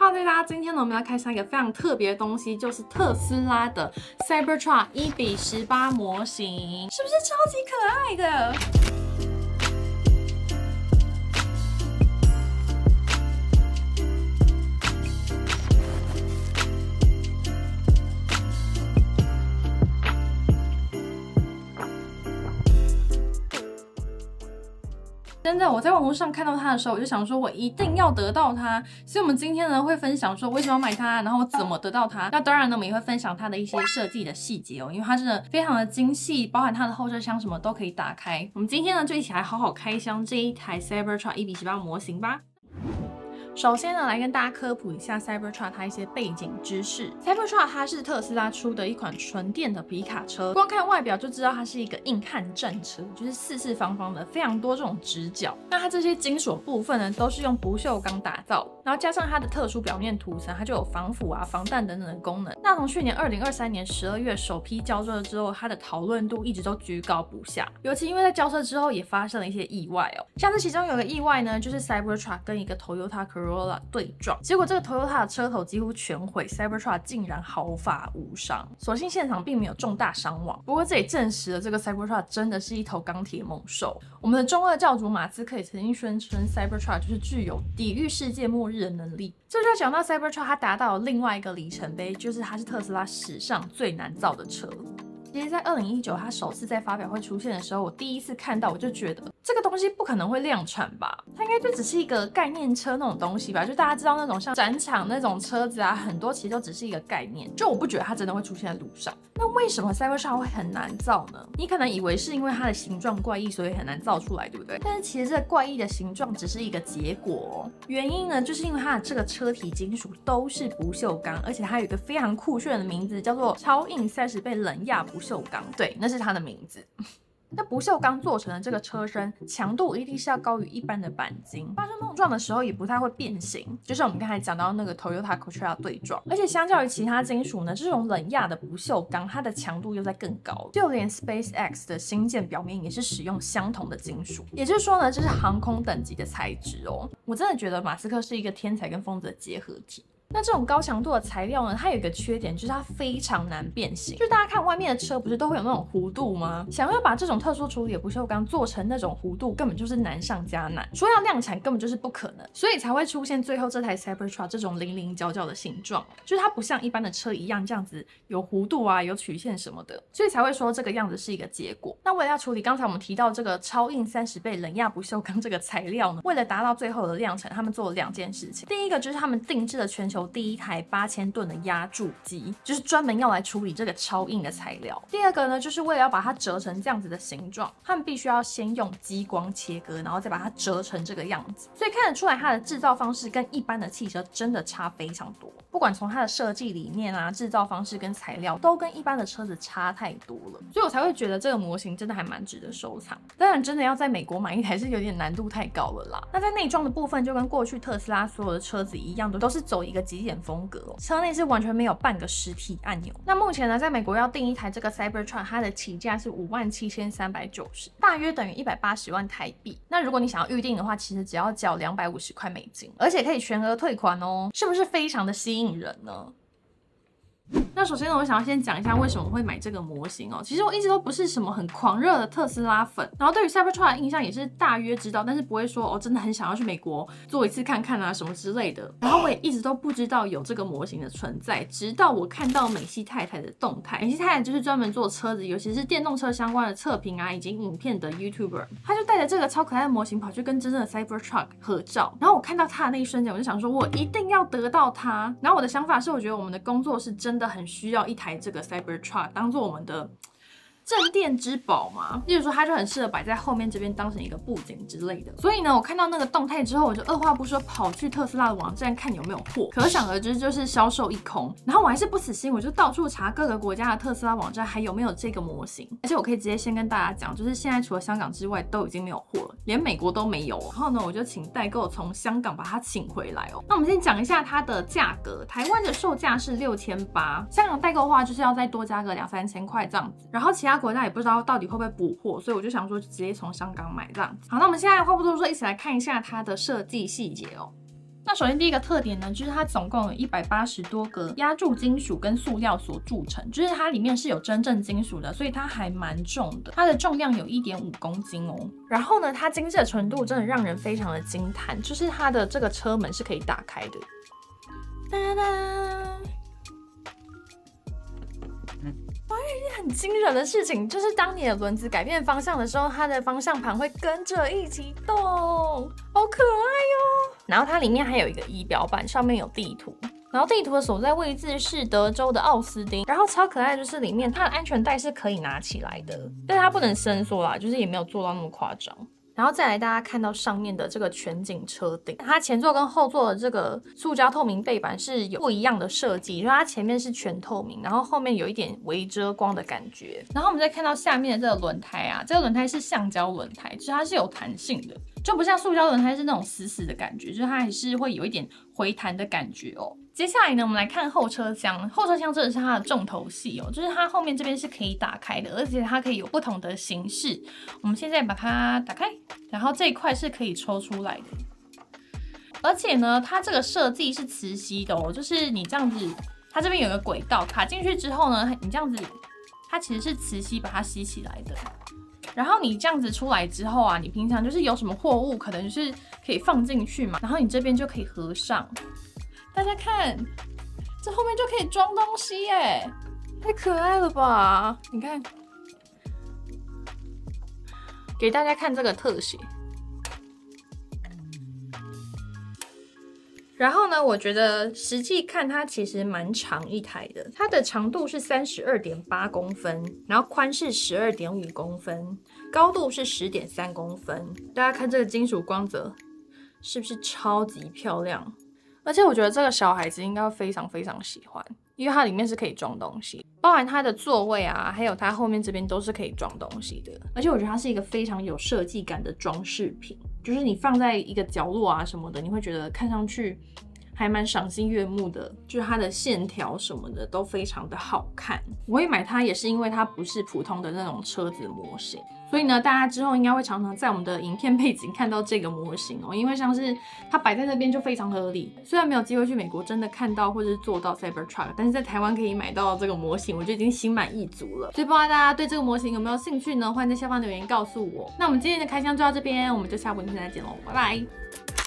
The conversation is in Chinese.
好啦大家，今天呢我们要开箱一个非常特别的东西，就是特斯拉的 Cybertruck 一比十八模型，是不是超级可爱的？真的，我在网络上看到它的时候，我就想说，我一定要得到它。所以，我们今天呢会分享说为什么要买它，然后我怎么得到它。那当然呢，我们也会分享它的一些设计的细节哦，因为它真的非常的精细，包含它的后车厢什么都可以打开。我们今天呢就一起来好好开箱这一台 Cybertruck 一比十八模型吧。首先呢，来跟大家科普一下 Cybertruck 它一些背景知识。Cybertruck 它是特斯拉出的一款纯电的皮卡车，光看外表就知道它是一个硬汉战车，就是四四方方的，非常多这种直角。那它这些金属部分呢，都是用不锈钢打造，然后加上它的特殊表面涂层，它就有防腐啊、防弹等等的功能。那从去年二零二三年十二月首批交车之后，它的讨论度一直都居高不下，尤其因为在交车之后也发生了一些意外哦，像是其中有个意外呢，就是 Cybertruck 跟一个 Toyota Corolla。对撞，结果这个 Toyota 的车头几乎全毁，Cybertruck 竟然毫发无伤，所幸现场并没有重大伤亡。不过这也证实了这个 Cybertruck 真的是一头钢铁猛兽。我们的中二教主马斯克也曾经宣称 Cybertruck 就是具有抵御世界末日人能力。这就讲到 Cybertruck 它达到另外一个里程碑，就是它是特斯拉史上最难造的车。其实，在二零一九它首次在发表会出现的时候，我第一次看到，我就觉得这个东西不可能会量产吧？它应该就只是一个概念车那种东西吧？就大家知道那种像展场那种车子啊，很多其实都只是一个概念。就我不觉得它真的会出现在路上。那为什么 Cybertruck 会很难造呢？你可能以为是因为它的形状怪异，所以很难造出来，对不对？但是其实这怪异的形状只是一个结果。原因呢，就是因为它的这个车体金属都是不锈钢，而且它有一个非常酷炫的名字，叫做超硬三十倍冷压不锈钢。对，那是它的名字。那不锈钢做成的这个车身强度一定是要高于一般的钣金，发生碰撞的时候也不太会变形。就像我们刚才讲到那个 Toyota Corolla 对撞，而且相较于其他金属呢，这种冷压的不锈钢它的强度又在更高。就连 SpaceX 的新舰表面也是使用相同的金属，也就是说呢，这是航空等级的材质哦。我真的觉得马斯克是一个天才跟疯子的结合体。那这种高强度的材料呢，它有一个缺点，就是它非常难变形。就是大家看外面的车，不是都会有那种弧度吗？想要把这种特殊处理的不锈钢做成那种弧度，根本就是难上加难。说要量产，根本就是不可能。所以才会出现最后这台 Cybertruck 这种零零角角的形状，就是它不像一般的车一样这样子有弧度啊、有曲线什么的，所以才会说这个样子是一个结果。那为了要处理刚才我们提到这个超硬三十倍冷压不锈钢这个材料呢，为了达到最后的量产，他们做了两件事情。第一个就是他们定制了全球。第一台八千吨的压铸机，就是专门要来处理这个超硬的材料。第二个呢，就是为了要把它折成这样子的形状，他们必须要先用激光切割，然后再把它折成这个样子。所以看得出来，它的制造方式跟一般的汽车真的差非常多。不管从它的设计理念啊、制造方式跟材料，都跟一般的车子差太多了。所以我才会觉得这个模型真的还蛮值得收藏。当然，真的要在美国买一台是有点难度太高了啦。那在内装的部分，就跟过去特斯拉所有的车子一样的，都是走一个极简风格，车内是完全没有半个实体按钮。那目前呢，在美国要订一台这个 Cybertruck，它的起价是五万七千三百九十，大约等于一百八十万台币。那如果你想要预定的话，其实只要缴两百五十块美金，而且可以全额退款哦，是不是非常的吸引人呢？那首先呢，我想要先讲一下为什么会买这个模型哦。其实我一直都不是什么很狂热的特斯拉粉，然后对于 Cybertruck 的印象也是大约知道，但是不会说哦，真的很想要去美国做一次看看啊什么之类的。然后我也一直都不知道有这个模型的存在，直到我看到美西太太的动态。美西太太就是专门做车子，尤其是电动车相关的测评啊以及影片的 YouTuber，他就带着这个超可爱的模型跑去跟真正的 Cybertruck 合照。然后我看到他的那一瞬间，我就想说，我一定要得到它。然后我的想法是，我觉得我们的工作是真真的很。需要一台这个 Cybertruck 当做我们的。镇店之宝嘛，例如说它就很适合摆在后面这边当成一个布景之类的。所以呢，我看到那个动态之后，我就二话不说跑去特斯拉的网站看有没有货，可想而知就是销售一空。然后我还是不死心，我就到处查各个国家的特斯拉网站还有没有这个模型。而且我可以直接先跟大家讲，就是现在除了香港之外都已经没有货了，连美国都没有。然后呢，我就请代购从香港把它请回来哦。那我们先讲一下它的价格，台湾的售价是六千八，香港代购的话就是要再多加个两三千块这样子。然后其他。国家也不知道到底会不会补货，所以我就想说直接从香港买这样子。好，那我们现在话不多说，一起来看一下它的设计细节哦。那首先第一个特点呢，就是它总共有一百八十多个压铸金属跟塑料所铸成，就是它里面是有真正金属的，所以它还蛮重的，它的重量有一点五公斤哦。然后呢，它精致的程度真的让人非常的惊叹，就是它的这个车门是可以打开的。哒哒。一件很惊人的事情，就是当你的轮子改变方向的时候，它的方向盘会跟着一起动，好可爱哟。然后它里面还有一个仪表板，上面有地图，然后地图的所在位置是德州的奥斯丁。然后超可爱就是里面它的安全带是可以拿起来的，但它不能伸缩啦，就是也没有做到那么夸张。然后再来，大家看到上面的这个全景车顶，它前座跟后座的这个塑胶透明背板是有不一样的设计，就它前面是全透明，然后后面有一点微遮光的感觉。然后我们再看到下面的这个轮胎啊，这个轮胎是橡胶轮胎，其实它是有弹性的，就不像塑胶轮胎是那种死死的感觉，就是它还是会有一点回弹的感觉哦。接下来呢，我们来看后车厢。后车厢真的是它的重头戏哦，就是它后面这边是可以打开的，而且它可以有不同的形式。我们现在把它打开，然后这一块是可以抽出来的。而且呢，它这个设计是磁吸的哦，就是你这样子，它这边有个轨道卡进去之后呢，你这样子，它其实是磁吸把它吸起来的。然后你这样子出来之后啊，你平常就是有什么货物，可能就是可以放进去嘛，然后你这边就可以合上。大家看，这后面就可以装东西耶，太可爱了吧！你看，给大家看这个特写。然后呢，我觉得实际看它其实蛮长一台的，它的长度是三十二点八公分，然后宽是十二点五公分，高度是十点三公分。大家看这个金属光泽，是不是超级漂亮？而且我觉得这个小孩子应该非常非常喜欢，因为它里面是可以装东西，包含它的座位啊，还有它后面这边都是可以装东西的。而且我觉得它是一个非常有设计感的装饰品，就是你放在一个角落啊什么的，你会觉得看上去还蛮赏心悦目的。就是它的线条什么的都非常的好看。我会买它也是因为它不是普通的那种车子模型。所以呢，大家之后应该会常常在我们的影片背景看到这个模型哦，因为像是它摆在那边就非常合理。虽然没有机会去美国真的看到或者是做到 Cybertruck，但是在台湾可以买到这个模型，我就已经心满意足了。所以不知道大家对这个模型有没有兴趣呢？欢迎在下方留言告诉我。那我们今天的开箱就到这边，我们就下部影片再见喽，拜拜。